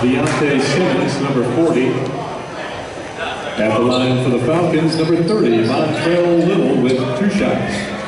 Deontay Simmons, number 40. At the line for the Falcons, number 30, Montrell Little with two shots.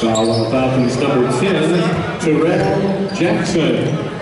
Foul on foul from number 10, Terrell Jackson.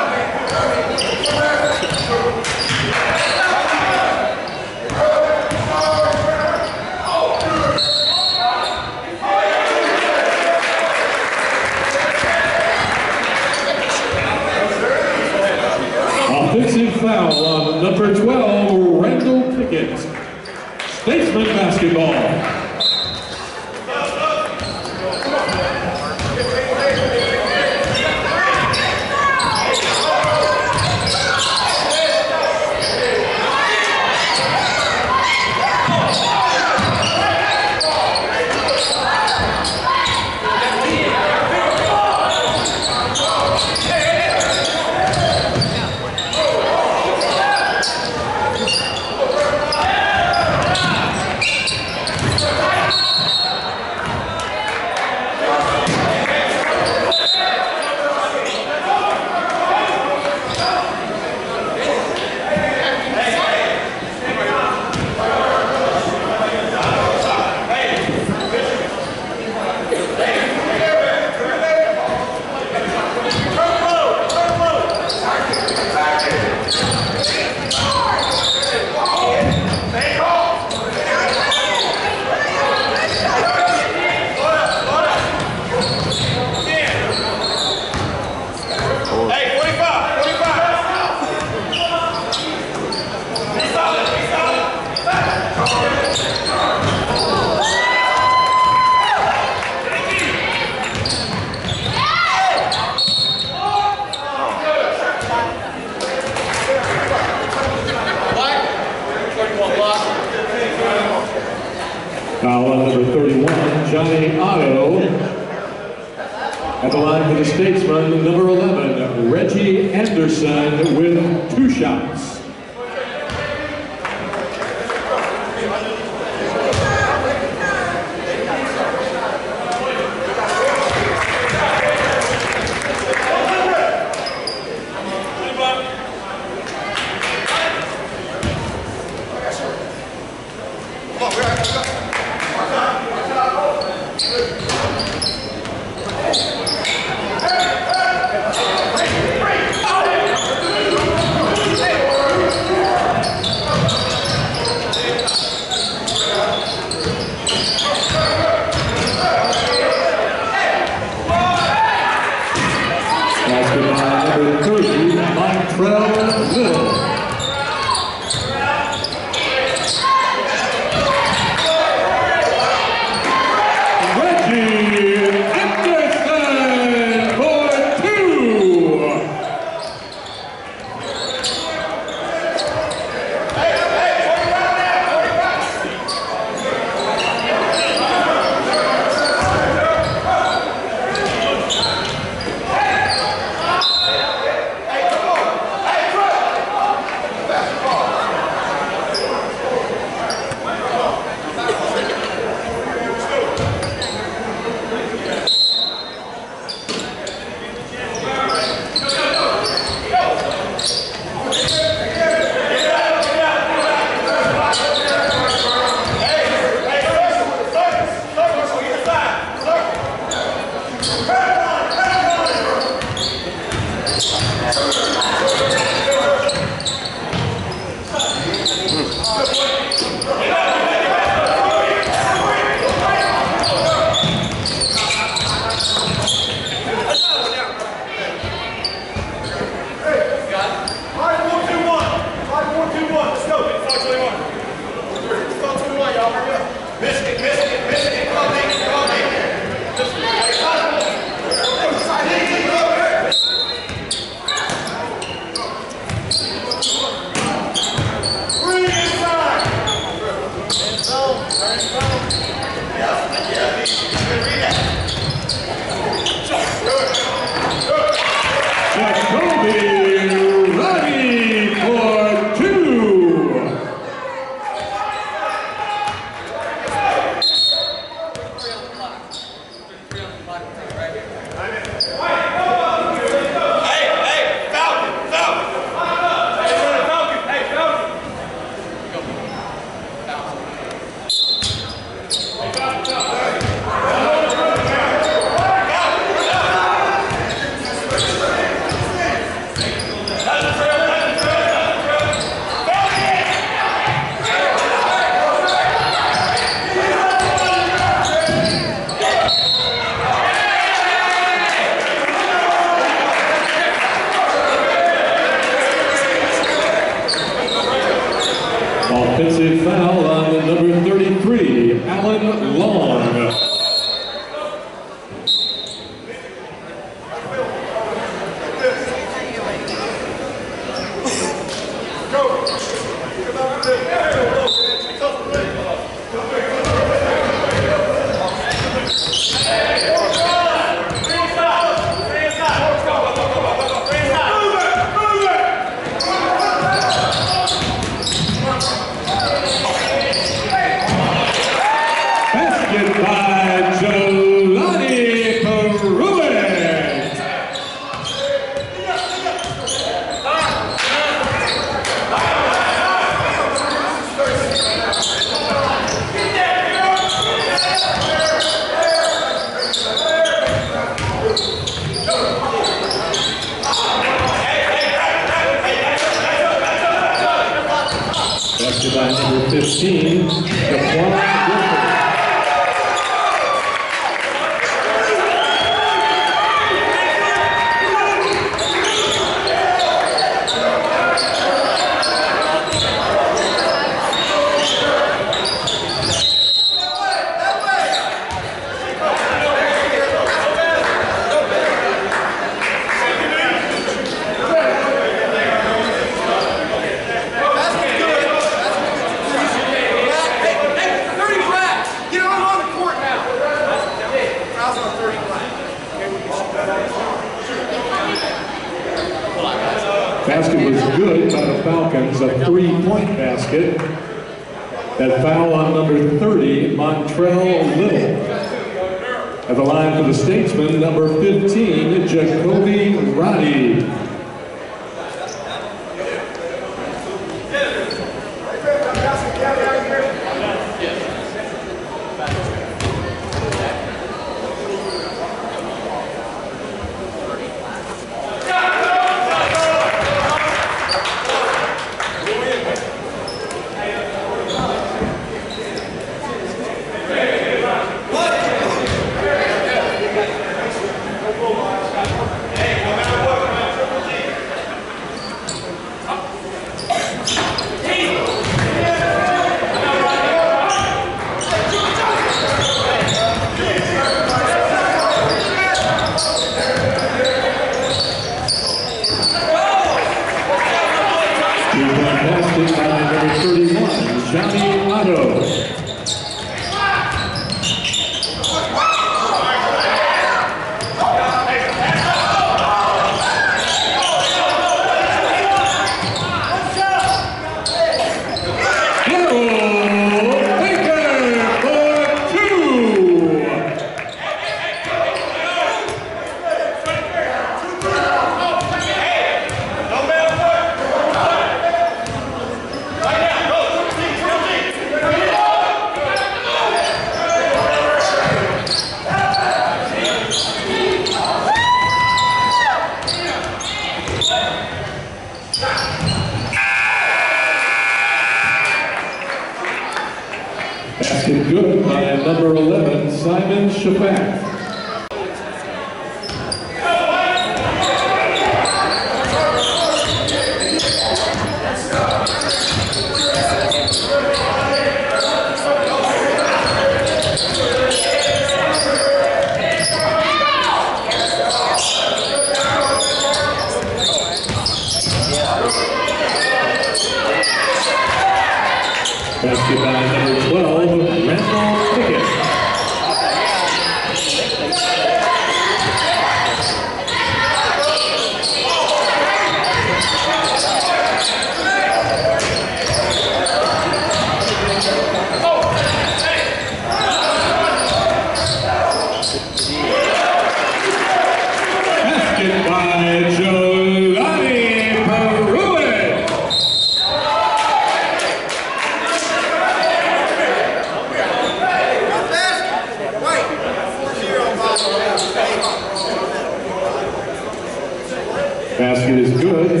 Is good.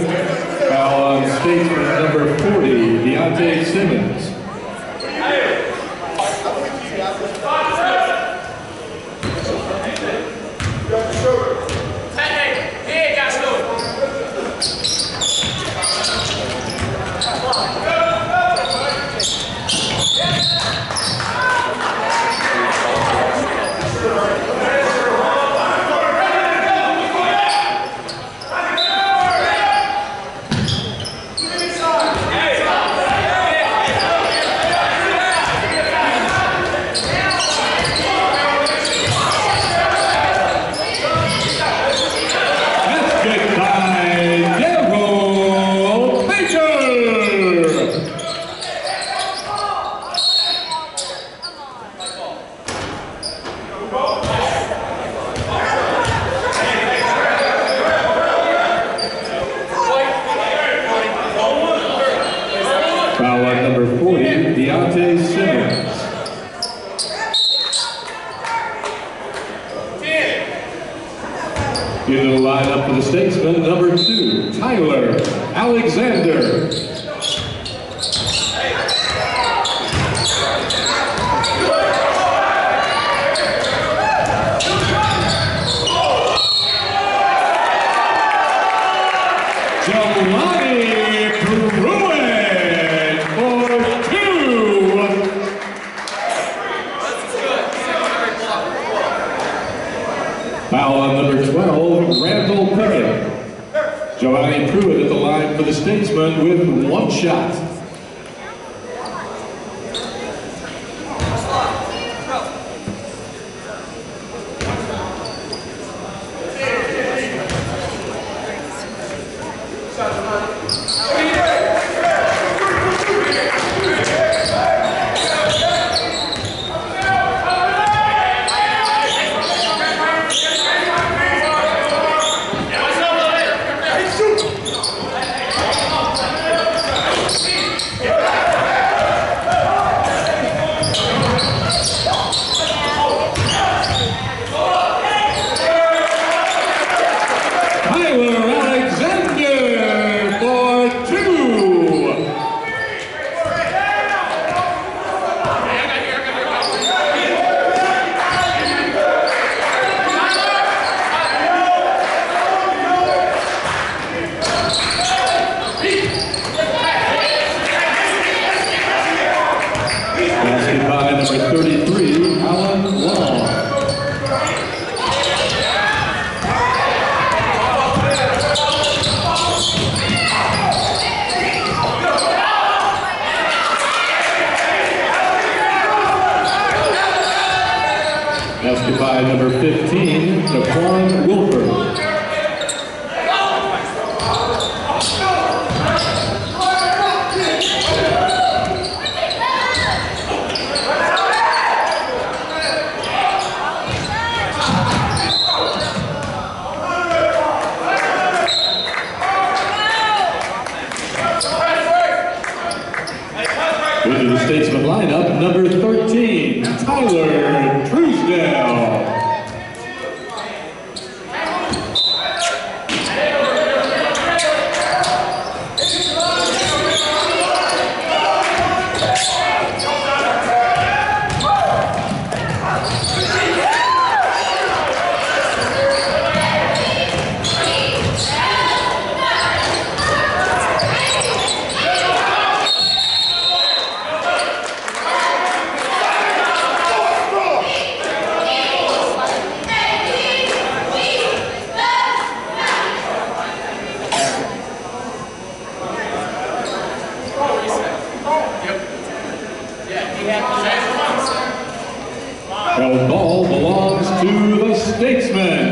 Foul on statesman number 40, Deontay Simmons. Held ball belongs to the Statesman.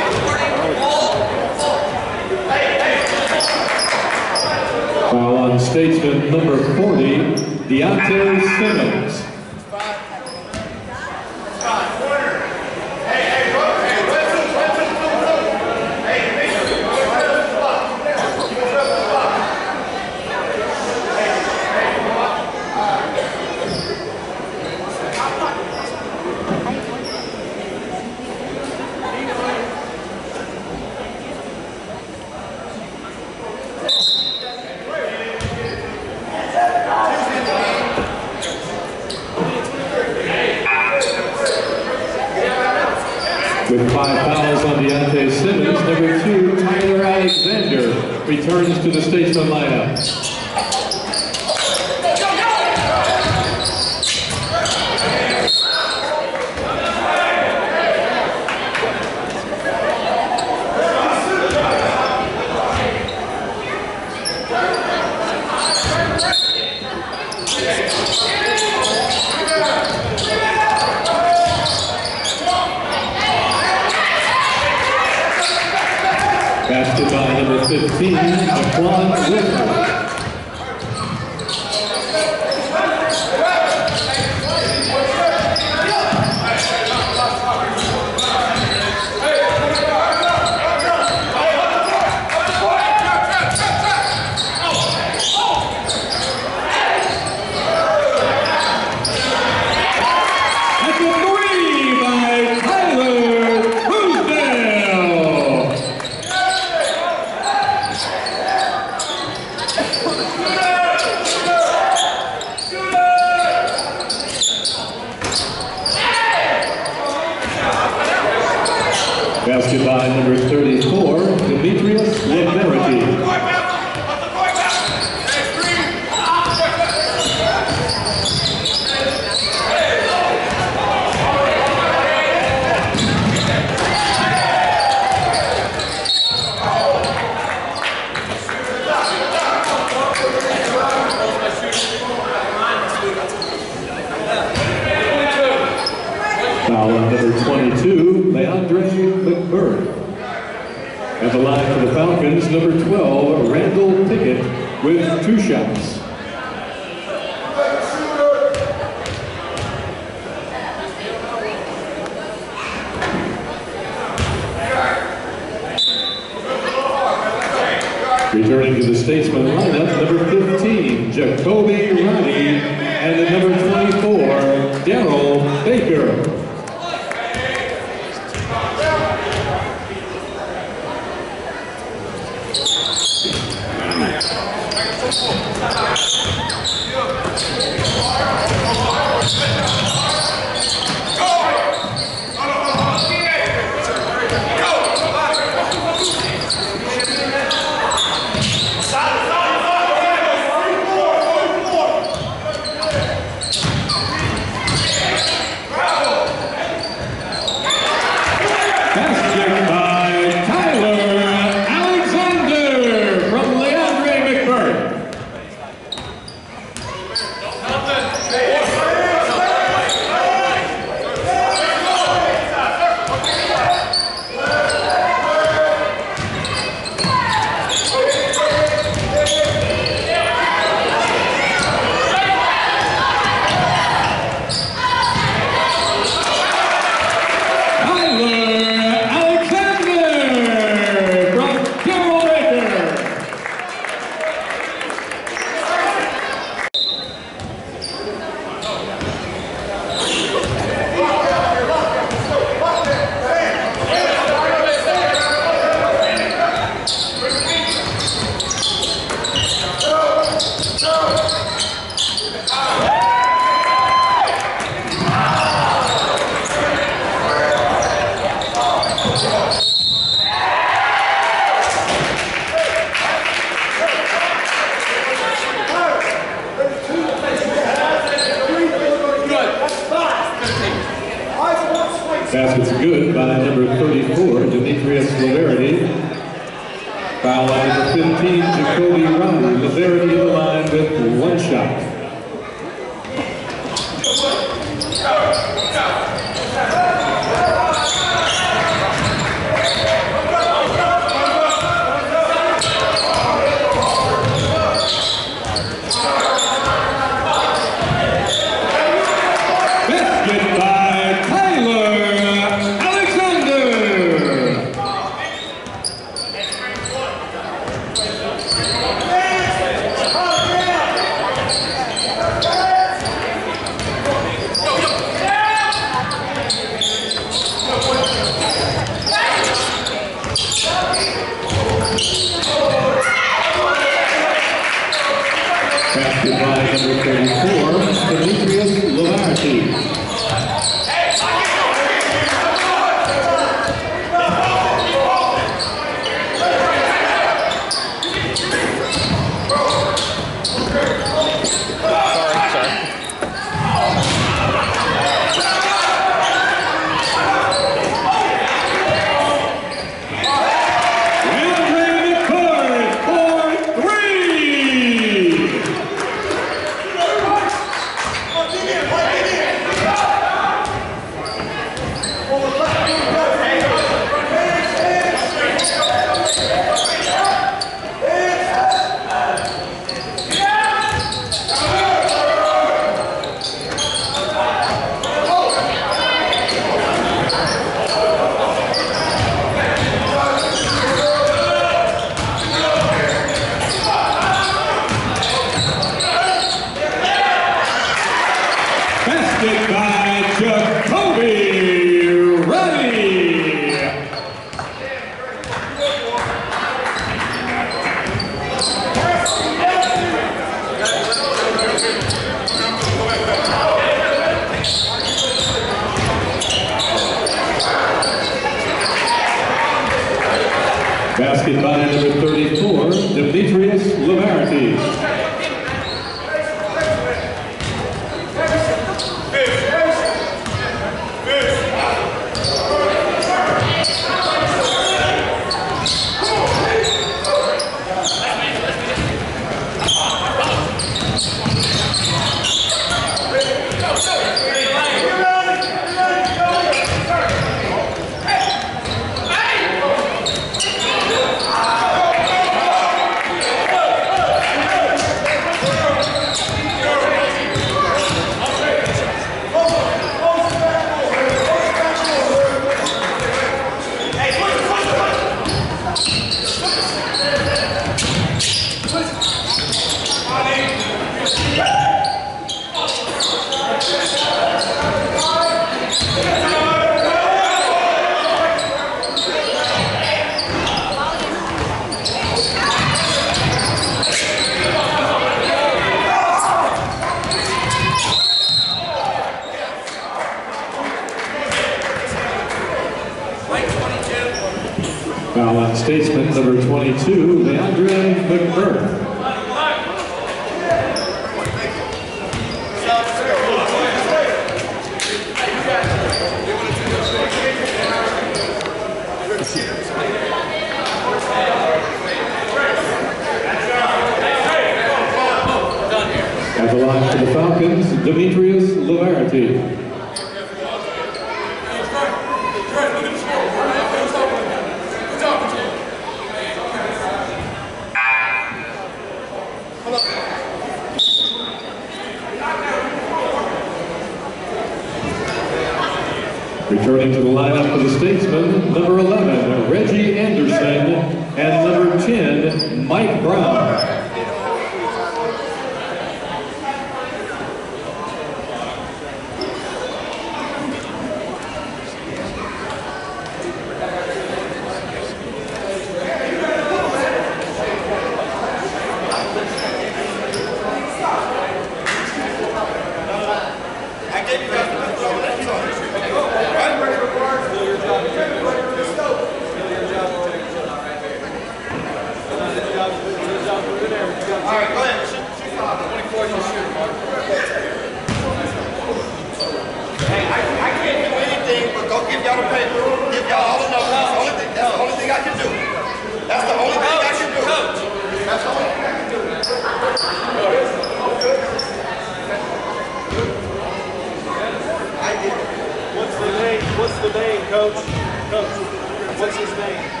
What's the name, coach? Coach, what's his name?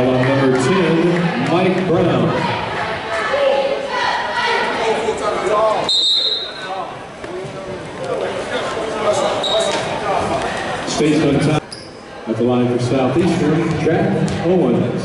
Foul on number 10, Mike Brown. Statesmen time at the line for Southeastern, Jack Owens.